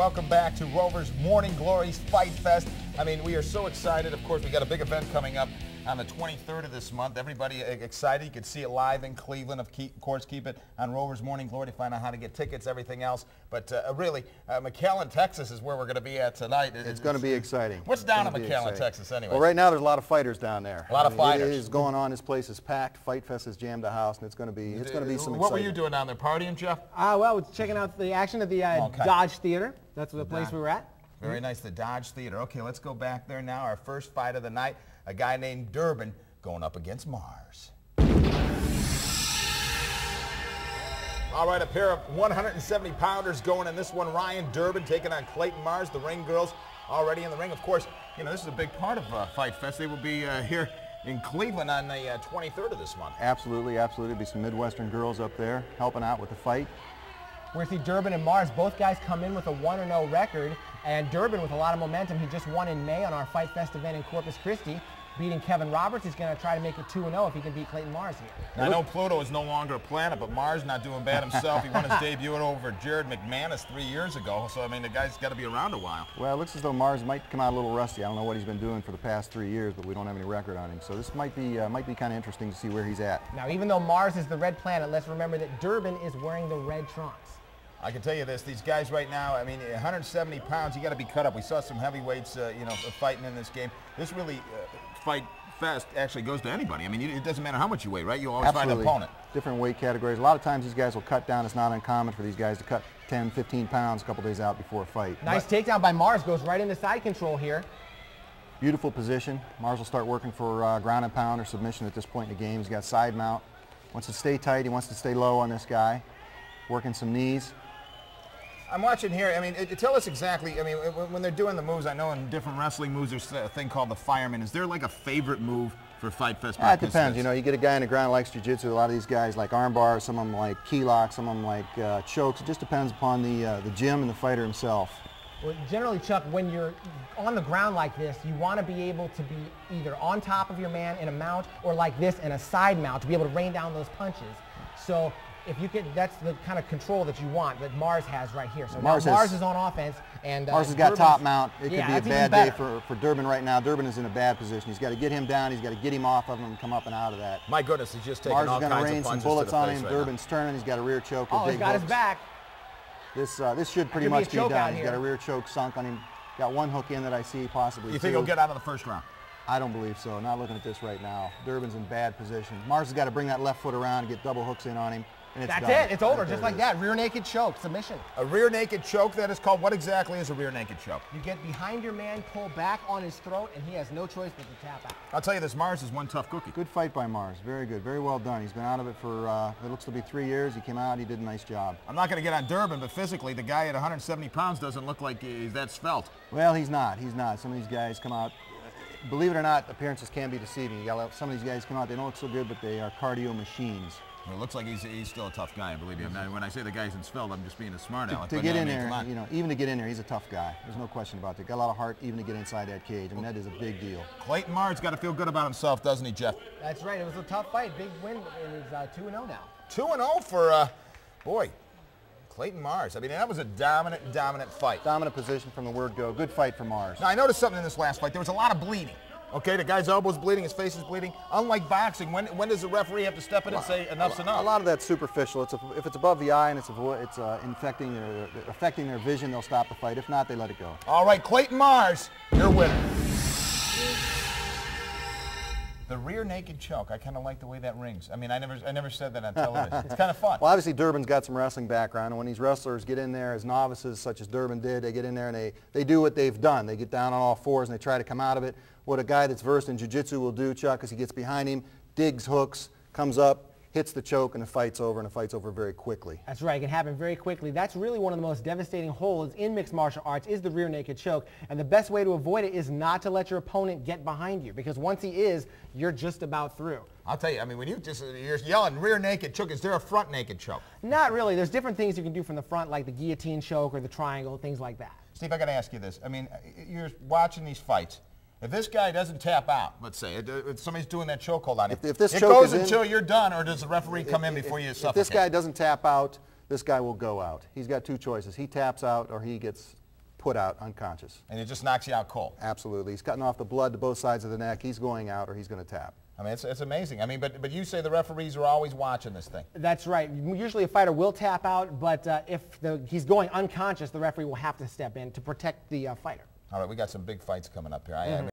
Welcome back to Rover's Morning Glories Fight Fest. I mean, we are so excited. Of course, we got a big event coming up on the 23rd of this month. Everybody excited. You can see it live in Cleveland. Of course, keep it on Rover's Morning Glory to find out how to get tickets, everything else. But uh, really, uh, McAllen, Texas is where we're going to be at tonight. It's, it's going to be exciting. What's down in McAllen, Texas, anyway? Well, right now there's a lot of fighters down there. A lot of I mean, fighters. It is going on. This place is packed. Fight Fest has jammed the house, and it's going to be it's going to be some. What excitement. were you doing down there? Partying, Jeff? Uh, well, checking out the action at the uh, okay. Dodge Theater. That's the place we were at. Very nice, the Dodge Theater. Okay, let's go back there now. Our first fight of the night, a guy named Durbin going up against Marrs. All right, a pair of 170 pounders going in this one. Ryan Durbin taking on Clayton Marrs. The ring girls already in the ring. Of course, you know, this is a big part of uh, Fight Fest. They will be uh, here in Cleveland on the uh, 23rd of this month. Absolutely, absolutely. There'll be some Midwestern girls up there helping out with the fight. We're see Durbin and Marrs. Both guys come in with a 1-0 record. And Durbin with a lot of momentum. He just won in May on our Fight Fest event in Corpus Christi beating Kevin Roberts. He's going to try to make it 2-0 if he can beat Clayton Marrs here. Now, I know Pluto is no longer a planet, but Marrs not doing bad himself. he won his debut over Jared McManus three years ago, so, I mean, the guy's got to be around a while. Well, it looks as though Marrs might come out a little rusty. I don't know what he's been doing for the past three years, but we don't have any record on him. So this might be, uh, might be kind of interesting to see where he's at. Now, even though Mars is the red planet, let's remember that Durbin is wearing the red trunks. I can tell you this, these guys right now, I mean, 170 pounds, you got to be cut up. We saw some heavyweights, uh, you know, fighting in this game. This really uh, fight fest actually goes to anybody. I mean, it doesn't matter how much you weigh, right? You always Absolutely. find an opponent. Different weight categories. A lot of times these guys will cut down. It's not uncommon for these guys to cut 10, 15 pounds a couple days out before a fight. Nice but takedown by Marrs. Goes right into side control here. Beautiful position. Marrs will start working for uh, ground and pound or submission at this point in the game. He's got side mount. Wants to stay tight. He wants to stay low on this guy. Working some knees. I'm watching here. I mean, it, tell us exactly. I mean, when they're doing the moves, I know in different wrestling moves, there's a thing called the fireman. Is there like a favorite move for Fight Fest ah, It depends. You know, you get a guy in the ground likes jiu-jitsu. A lot of these guys like armbar. Some of them like key locks. Some of them like uh, chokes. It just depends upon the uh, the gym and the fighter himself. Well, generally, Chuck, when you're on the ground like this, you want to be able to be either on top of your man in a mount or like this in a side mount to be able to rain down those punches. So if you can, that's the kind of control that you want that Marrs has right here. So Marrs, Marrs is on offense, and uh, Marrs has got top mount. It yeah, could be a bad day for, for Durbin right now. Durbin is in a bad position. He's got to get him down. He's got to get him off of him and come up and out of that. My goodness, he's just taking Marrs all is going to rain some bullets on him. Right Durbin's now. turning. He's got a rear choke. Oh, he's got hooks. his back. This uh, this should pretty much be, be done. He's got a rear choke sunk on him. Got one hook in that I see possibly. You think he'll get out of the first round? I don't believe so. Not looking at this right now. Durbin's in bad position. Marrs has got to bring that left foot around and get double hooks in on him. That's done. it. It's over, just like that. Rear naked choke, submission. A rear naked choke, that is called. What exactly is a rear naked choke? You get behind your man, pull back on his throat, and he has no choice but to tap out. I'll tell you this, Marrs is one tough cookie. Good fight by Marrs. Very good. Very well done. He's been out of it for, uh, it looks to be three years. He came out, he did a nice job. I'm not going to get on Durbin, but physically, the guy at 170 pounds doesn't look like he's that svelte. Well, he's not. He's not. Some of these guys come out believe it or not, appearances can be deceiving. You got some of these guys come out, they don't look so good, but they are cardio machines. Well, it looks like he's, he's still a tough guy, believe me. I when I say the guy's in Svelte, I'm just being a smart aleck. To, to get in there, you know, even to get in there, he's a tough guy. There's no question about it. Got a lot of heart even to get inside that cage. I mean, that is a big deal. Clayton Marrs got to feel good about himself, doesn't he, Jeff? That's right. It was a tough fight. Big win. It is uh, 2-0 now. 2-0 for, uh, boy, Clayton Marrs. I mean, that was a dominant, dominant fight. Dominant position from the word go. Good fight for Marrs. Now, I noticed something in this last fight. There was a lot of bleeding. Okay, the guy's elbow's bleeding, his face is bleeding. Unlike boxing, when, when does the referee have to step in and say enough's enough? A lot of that's superficial. It's a, if it's above the eye and it's, it's uh, infecting their, affecting their vision, they'll stop the fight. If not, they let it go. All right, Clayton Marrs, your winner. The rear naked choke. I kind of like the way that rings. I mean, I never, I never said that on television. it's kind of fun. Well, obviously Durbin's got some wrestling background, and when these wrestlers get in there as novices, such as Durbin did, they get in there and they, they do what they've done. They get down on all fours and they try to come out of it. What a guy that's versed in jiu-jitsu will do, Chuck, is he gets behind him, digs hooks, comes up, hits the choke and the fight's over and the fight's over very quickly. That's right, it can happen very quickly. That's really one of the most devastating holds in mixed martial arts is the rear naked choke. And the best way to avoid it is not to let your opponent get behind you because once he is, you're just about through. I'll tell you, I mean, when you just, you're yelling rear naked choke, is there a front naked choke? Not really. There's different things you can do from the front like the guillotine choke or the triangle, things like that. Steve, I got to ask you this. I mean, you're watching these fights. If this guy doesn't tap out, let's say, if somebody's doing that chokehold on him, if, if this it choke goes in, until you're done, or does the referee come in before if, you suffocate? If this guy doesn't tap out, this guy will go out. He's got two choices. He taps out or he gets put out unconscious. And it just knocks you out cold. Absolutely. He's cutting off the blood to both sides of the neck. He's going out or he's going to tap. I mean, it's, it's amazing. I mean, but, but you say the referees are always watching this thing. That's right. Usually a fighter will tap out, but uh, if the, he's going unconscious, the referee will have to step in to protect the uh, fighter. All right, we got some big fights coming up here. I, I